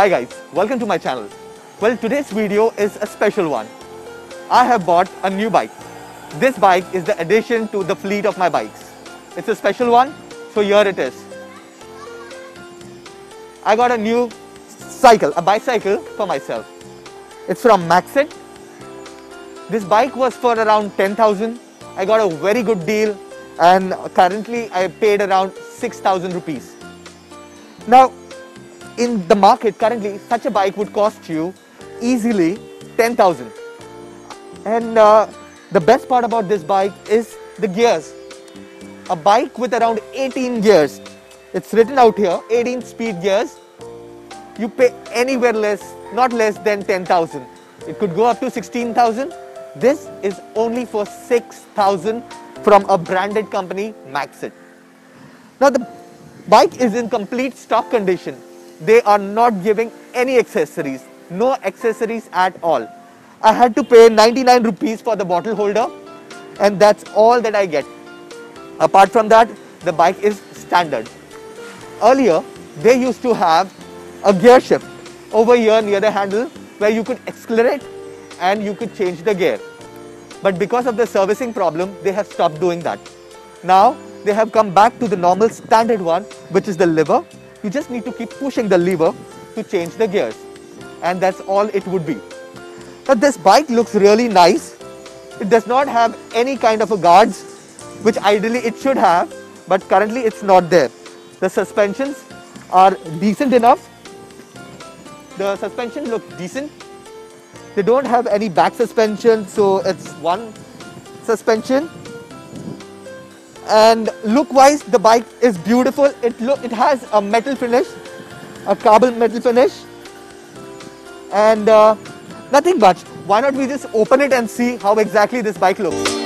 Hi guys, welcome to my channel. Well, today's video is a special one. I have bought a new bike. This bike is the addition to the fleet of my bikes. It's a special one, so here it is. I got a new cycle, a bicycle for myself. It's from Maxit. This bike was for around 10,000. I got a very good deal and currently I paid around 6,000 rupees. Now, in the market currently, such a bike would cost you easily 10,000. And uh, the best part about this bike is the gears. A bike with around 18 gears. It's written out here, 18 speed gears. You pay anywhere less, not less than 10,000. It could go up to 16,000. This is only for 6,000 from a branded company, Maxit. Now the bike is in complete stock condition. They are not giving any accessories, no accessories at all. I had to pay 99 rupees for the bottle holder and that's all that I get. Apart from that, the bike is standard. Earlier, they used to have a gear shift over here near the handle where you could accelerate and you could change the gear. But because of the servicing problem, they have stopped doing that. Now, they have come back to the normal standard one, which is the lever. You just need to keep pushing the lever to change the gears. And that's all it would be. Now this bike looks really nice. It does not have any kind of a guards, which ideally it should have, but currently it's not there. The suspensions are decent enough. The suspension look decent. They don't have any back suspension, so it's one suspension. And look-wise, the bike is beautiful. It look, it has a metal finish, a carbon metal finish, and uh, nothing much. Why not we just open it and see how exactly this bike looks.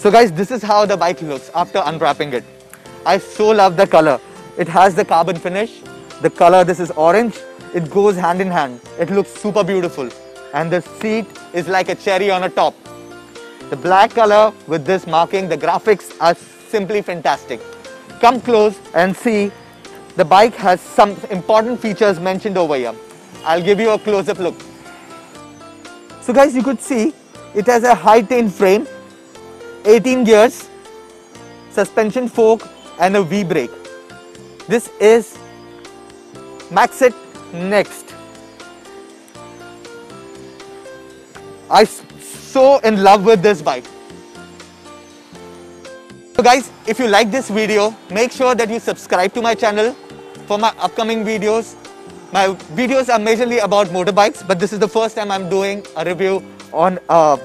So guys, this is how the bike looks after unwrapping it. I so love the color. It has the carbon finish. The color, this is orange. It goes hand in hand. It looks super beautiful. And the seat is like a cherry on a top. The black color with this marking, the graphics are simply fantastic. Come close and see the bike has some important features mentioned over here. I'll give you a close-up look. So guys, you could see it has a hi-ten frame 18 gears, suspension fork and a V-brake. This is Maxit Next. I'm so in love with this bike. So guys, if you like this video, make sure that you subscribe to my channel for my upcoming videos. My videos are majorly about motorbikes, but this is the first time I'm doing a review on a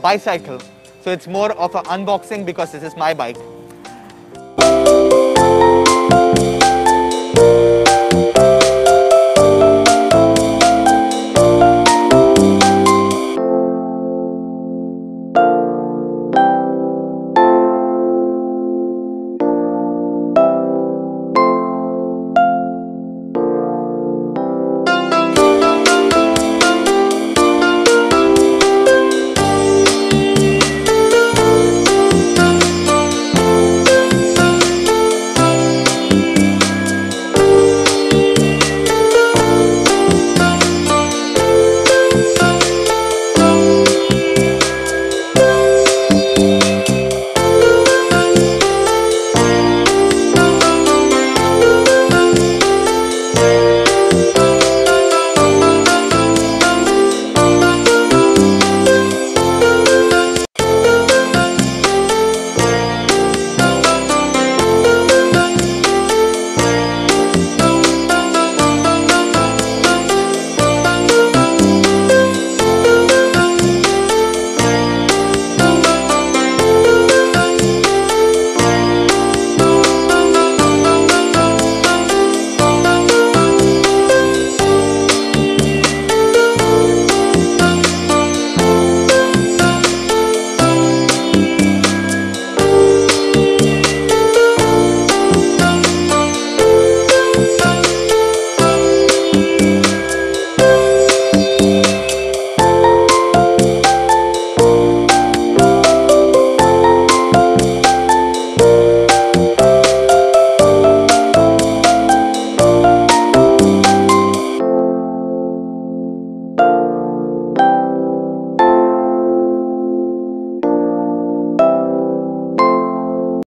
bicycle. So it's more of an unboxing because this is my bike.